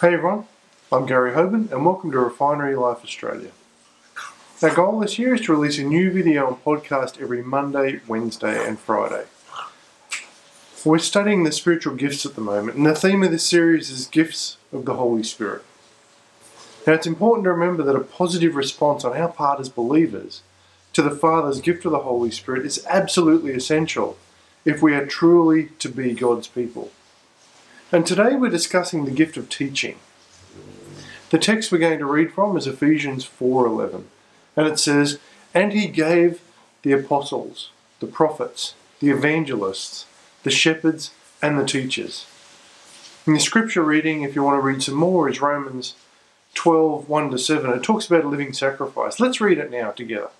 Hey everyone, I'm Gary Hoban and welcome to Refinery Life Australia. Our goal this year is to release a new video and podcast every Monday, Wednesday, and Friday. We're studying the spiritual gifts at the moment, and the theme of this series is Gifts of the Holy Spirit. Now, it's important to remember that a positive response on our part as believers to the Father's gift of the Holy Spirit is absolutely essential if we are truly to be God's people. And today we're discussing the gift of teaching. The text we're going to read from is Ephesians 4:11, and it says, "And he gave the apostles, the prophets, the evangelists, the shepherds, and the teachers." In the scripture reading, if you want to read some more, is Romans 12, 1 to 7. It talks about a living sacrifice. Let's read it now together.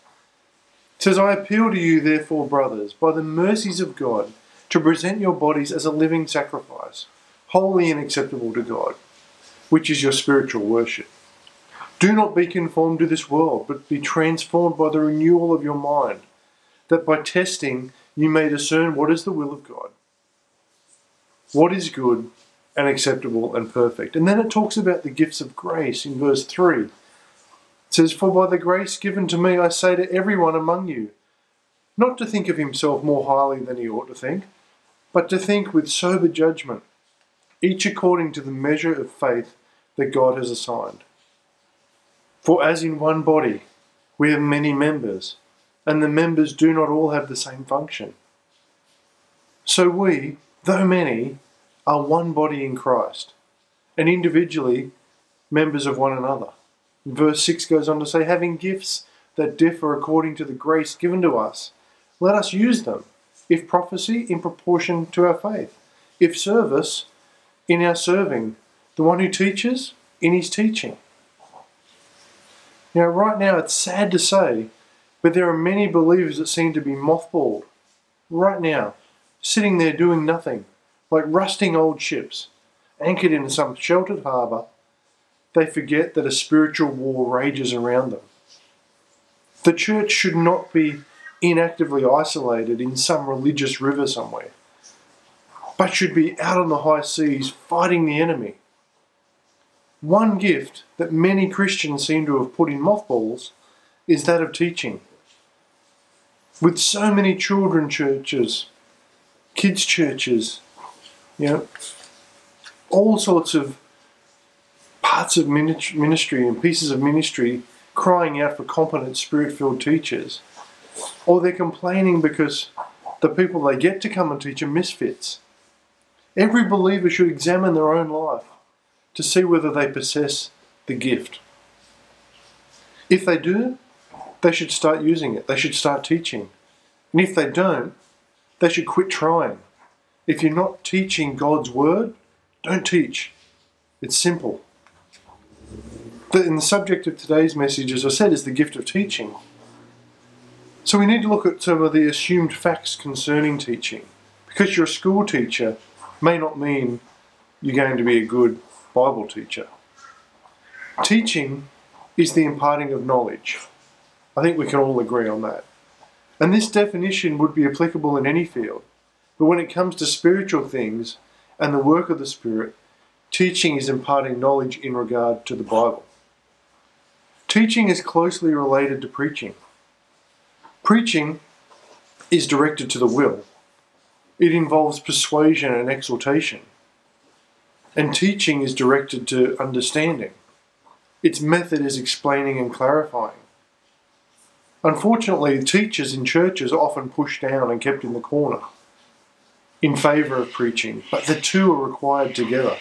It says, I appeal to you, therefore, brothers, by the mercies of God, to present your bodies as a living sacrifice, holy and acceptable to God, which is your spiritual worship. Do not be conformed to this world, but be transformed by the renewal of your mind, that by testing you may discern what is the will of God, what is good and acceptable and perfect. And then it talks about the gifts of grace in verse 3. It says, For by the grace given to me, I say to everyone among you, not to think of himself more highly than he ought to think, but to think with sober judgment, each according to the measure of faith that God has assigned. For as in one body we have many members, and the members do not all have the same function. So we, though many, are one body in Christ, and individually members of one another. Verse 6 goes on to say, having gifts that differ according to the grace given to us, let us use them. If prophecy, in proportion to our faith. If service, in our serving. The one who teaches, in his teaching. Now, right now, it's sad to say, but there are many believers that seem to be mothballed. Right now, sitting there doing nothing, like rusting old ships, anchored in some sheltered harbour, they forget that a spiritual war rages around them. The church should not be inactively isolated in some religious river somewhere, but should be out on the high seas fighting the enemy. One gift that many Christians seem to have put in mothballs is that of teaching. With so many children churches, kids' churches, you know, all sorts of parts of ministry and pieces of ministry crying out for competent spirit filled teachers. Or they're complaining because the people they get to come and teach are misfits. Every believer should examine their own life to see whether they possess the gift. If they do, they should start using it. They should start teaching. And if they don't, they should quit trying. If you're not teaching God's word, don't teach. It's simple. But in the subject of today's message, as I said, is the gift of teaching. So we need to look at some of the assumed facts concerning teaching. Because you're a school teacher may not mean you're going to be a good Bible teacher. Teaching is the imparting of knowledge. I think we can all agree on that. And this definition would be applicable in any field. But when it comes to spiritual things and the work of the Spirit, teaching is imparting knowledge in regard to the Bible. Teaching is closely related to preaching. Preaching is directed to the will, it involves persuasion and exhortation. And teaching is directed to understanding. Its method is explaining and clarifying. Unfortunately, teachers in churches are often pushed down and kept in the corner in favour of preaching, but the two are required together.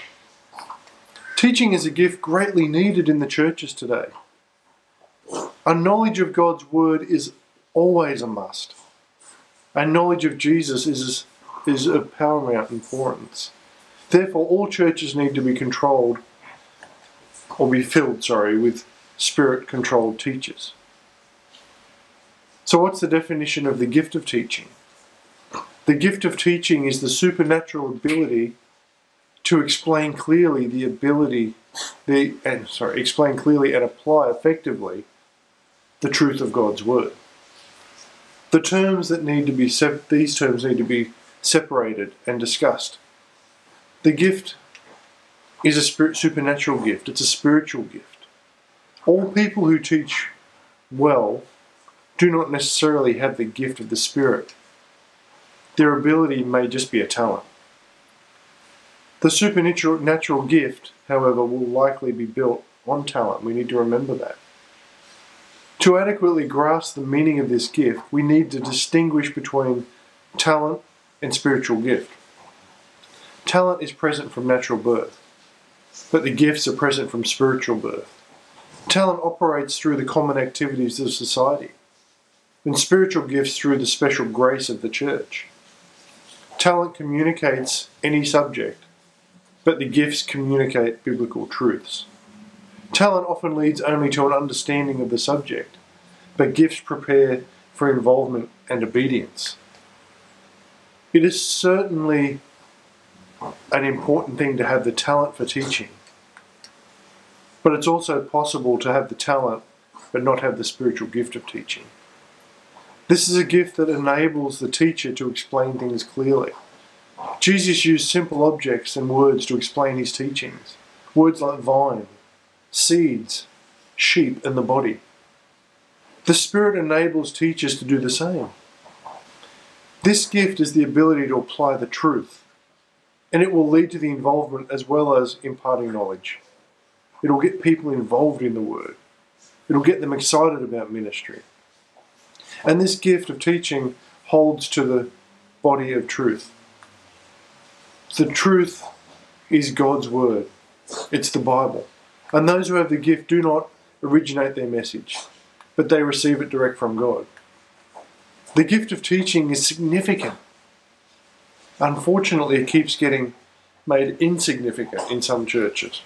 Teaching is a gift greatly needed in the churches today. A knowledge of God's Word is always a must. A knowledge of Jesus is, is of paramount importance. Therefore, all churches need to be controlled, or be filled, sorry, with spirit controlled teachers. So, what's the definition of the gift of teaching? The gift of teaching is the supernatural ability to explain clearly the ability, the and sorry, explain clearly and apply effectively the truth of God's word. The terms that need to be these terms need to be separated and discussed. The gift is a spirit, supernatural gift, it's a spiritual gift. All people who teach well do not necessarily have the gift of the Spirit. Their ability may just be a talent. The supernatural natural gift, however, will likely be built on talent. We need to remember that. To adequately grasp the meaning of this gift, we need to distinguish between talent and spiritual gift. Talent is present from natural birth, but the gifts are present from spiritual birth. Talent operates through the common activities of society, and spiritual gifts through the special grace of the church. Talent communicates any subject, but the gifts communicate biblical truths. Talent often leads only to an understanding of the subject, but gifts prepare for involvement and obedience. It is certainly an important thing to have the talent for teaching, but it's also possible to have the talent but not have the spiritual gift of teaching. This is a gift that enables the teacher to explain things clearly. Jesus used simple objects and words to explain his teachings. Words like vine, seeds, sheep, and the body. The Spirit enables teachers to do the same. This gift is the ability to apply the truth, and it will lead to the involvement as well as imparting knowledge. It'll get people involved in the Word, it'll get them excited about ministry. And this gift of teaching holds to the body of truth. The truth is God's Word, it's the Bible. And those who have the gift do not originate their message, but they receive it direct from God. The gift of teaching is significant. Unfortunately, it keeps getting made insignificant in some churches.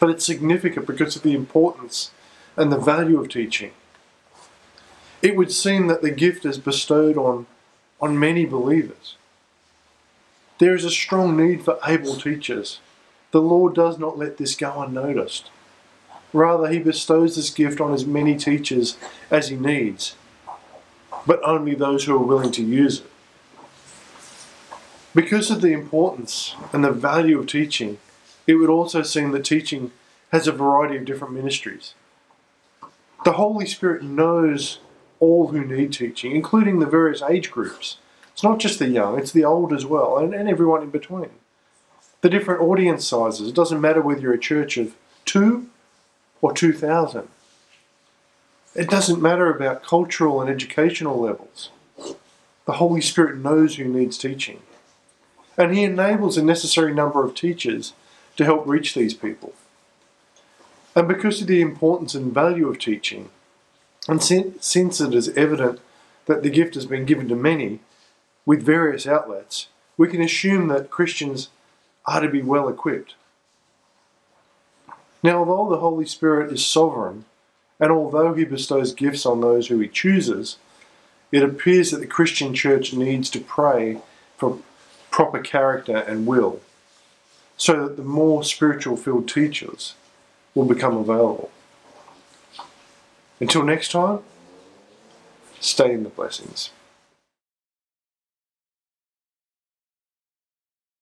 But it's significant because of the importance and the value of teaching. It would seem that the gift is bestowed on, on many believers. There is a strong need for able teachers the Lord does not let this go unnoticed. Rather, He bestows this gift on as many teachers as He needs, but only those who are willing to use it. Because of the importance and the value of teaching, it would also seem that teaching has a variety of different ministries. The Holy Spirit knows all who need teaching, including the various age groups. It's not just the young, it's the old as well, and, and everyone in between the different audience sizes. It doesn't matter whether you're a church of two or 2,000. It doesn't matter about cultural and educational levels. The Holy Spirit knows who needs teaching. And He enables a necessary number of teachers to help reach these people. And because of the importance and value of teaching, and since it is evident that the gift has been given to many with various outlets, we can assume that Christians are to be well equipped. Now, although the Holy Spirit is sovereign, and although he bestows gifts on those who he chooses, it appears that the Christian church needs to pray for proper character and will, so that the more spiritual filled teachers will become available. Until next time, stay in the blessings.